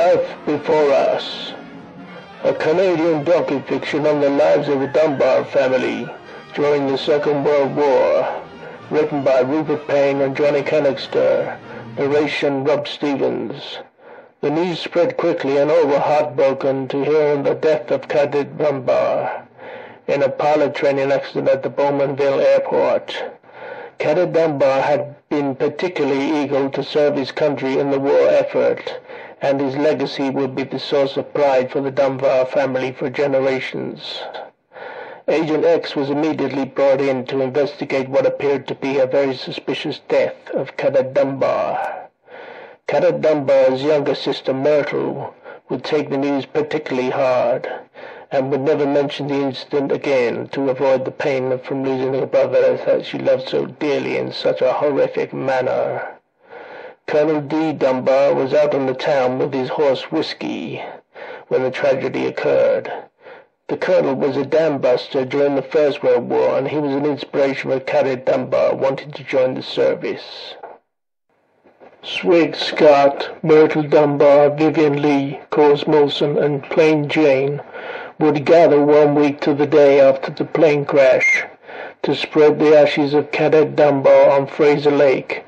Life Before Us, a Canadian docu-fiction on the lives of the Dunbar family during the Second World War, written by Rupert Payne and Johnny Kanigster, narration Rob Stevens. The news spread quickly and all were heartbroken to hear of the death of Cadet Dunbar in a pilot training accident at the Bowmanville Airport. Cadet Dunbar had been particularly eager to serve his country in the war effort and his legacy would be the source of pride for the Dunbar family for generations. Agent X was immediately brought in to investigate what appeared to be a very suspicious death of Cadet Dunbar. Cadet Dunbar's younger sister Myrtle would take the news particularly hard and would never mention the incident again to avoid the pain from losing a brother that she loved so dearly in such a horrific manner. Colonel D. Dunbar was out on the town with his horse Whiskey when the tragedy occurred. The colonel was a dam buster during the First World War, and he was an inspiration for Carrie Dunbar wanting to join the service. Swig Scott, Myrtle Dunbar, Vivian Lee, Cos Molson, and Plain Jane would gather one week to the day after the plane crash to spread the ashes of Cadet Dunbar on Fraser Lake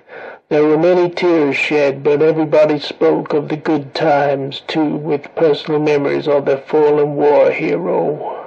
there were many tears shed, but everybody spoke of the good times, too, with personal memories of their fallen war hero.